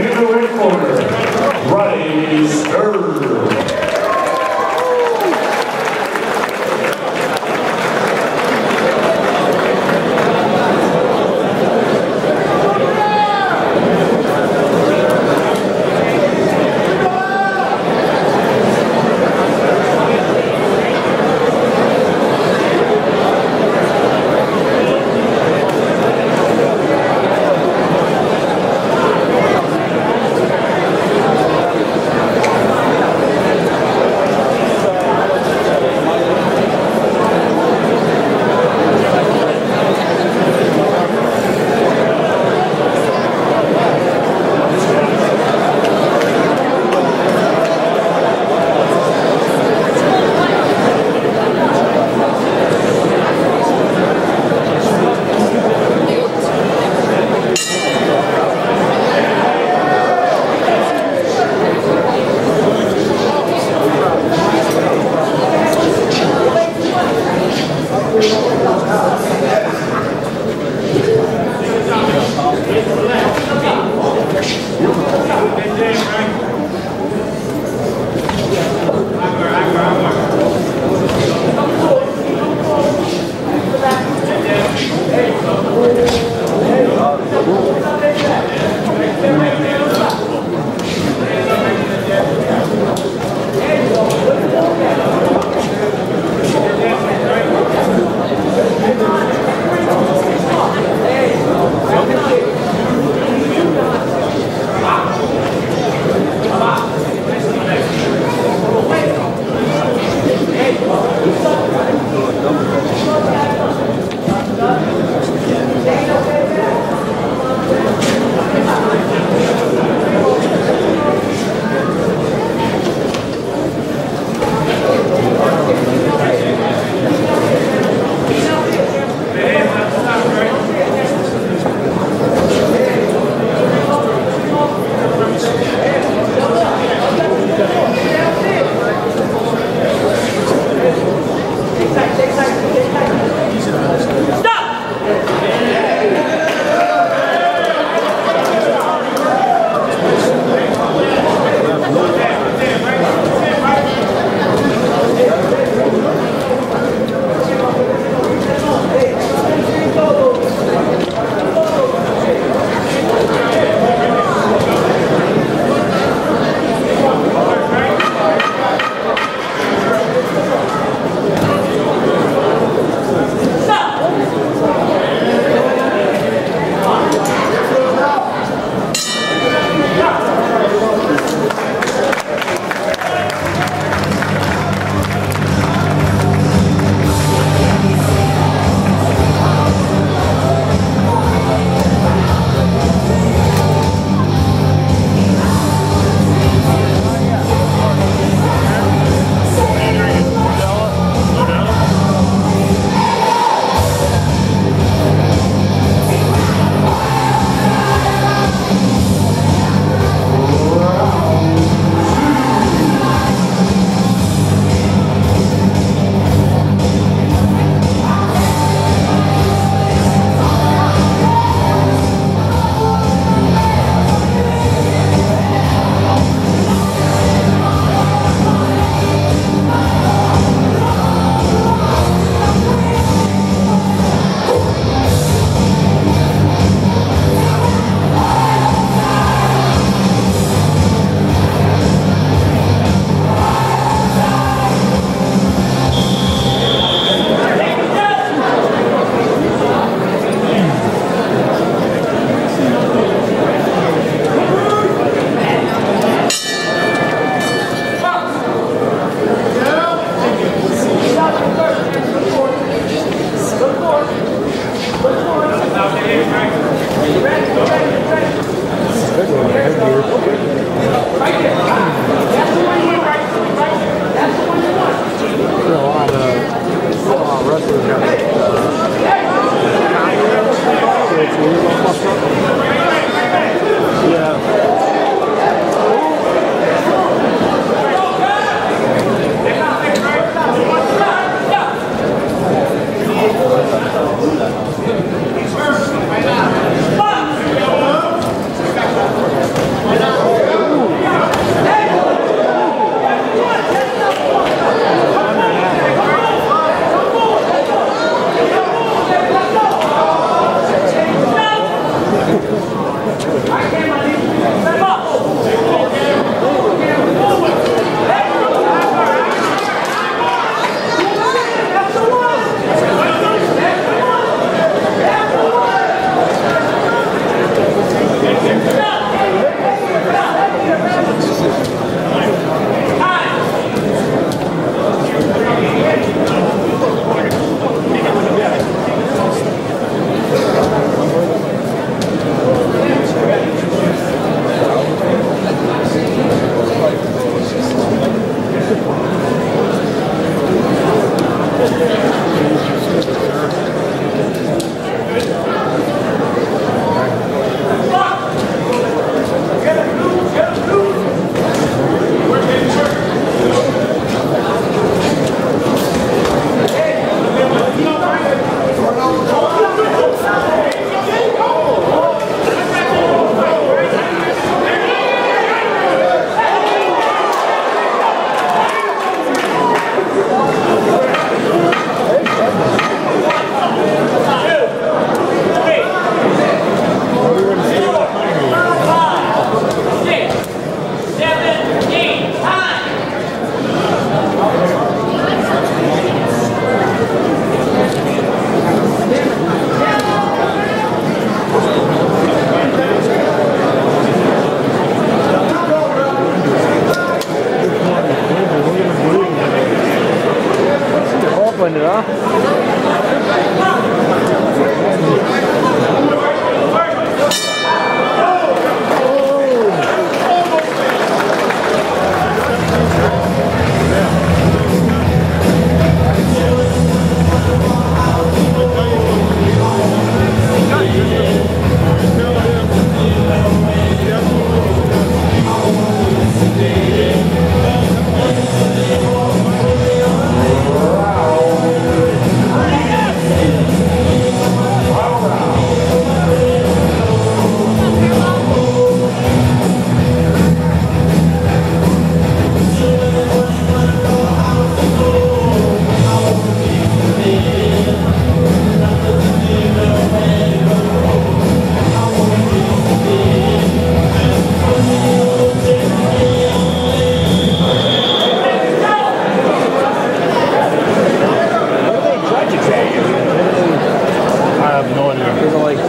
in the Bryce.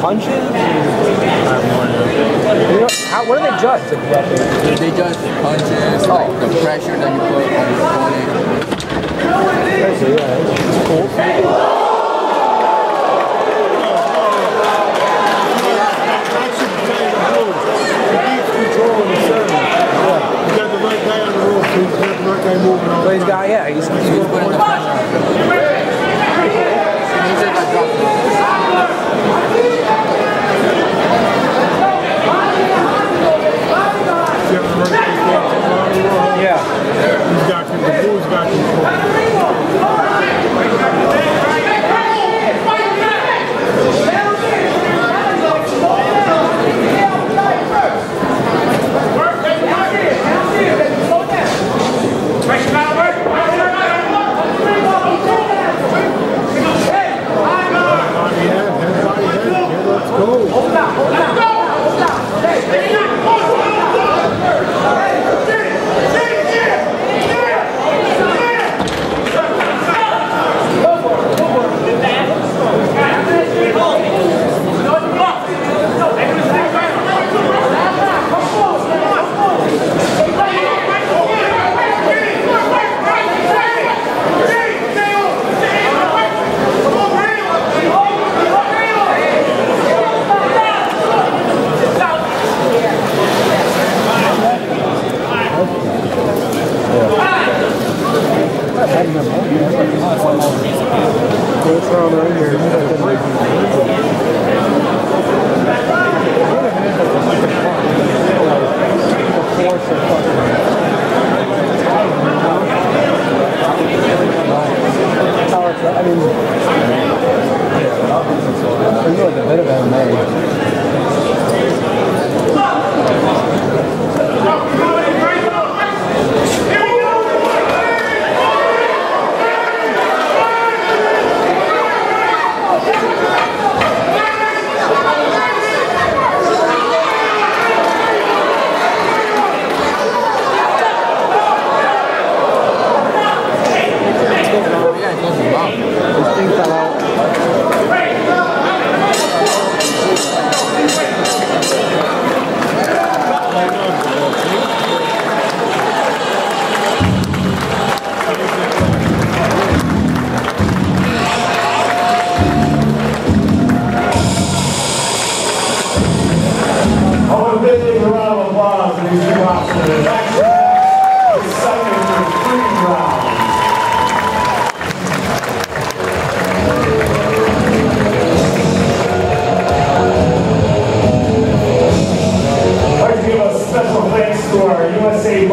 Punches? I have no idea. You know, how, what do they judge? Like, They judge punches, oh. like the pressure that you put on your opponent. yeah, cool. That should be playing the rules. He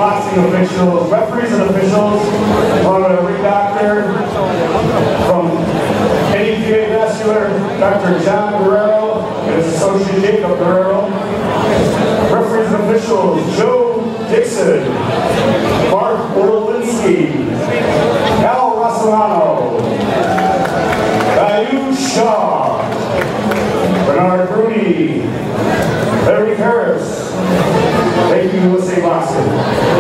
boxing officials, referees and officials, or every doctor from NEPA Vascular, Dr. John Guerrero and his associate Jacob Guerrero, referees and officials Joe Dixon, Mark Orlinsky, Al Rossellano, Bayou Shaw, Bernard Bruni, Larry Harris, Thank you, USA Boxing.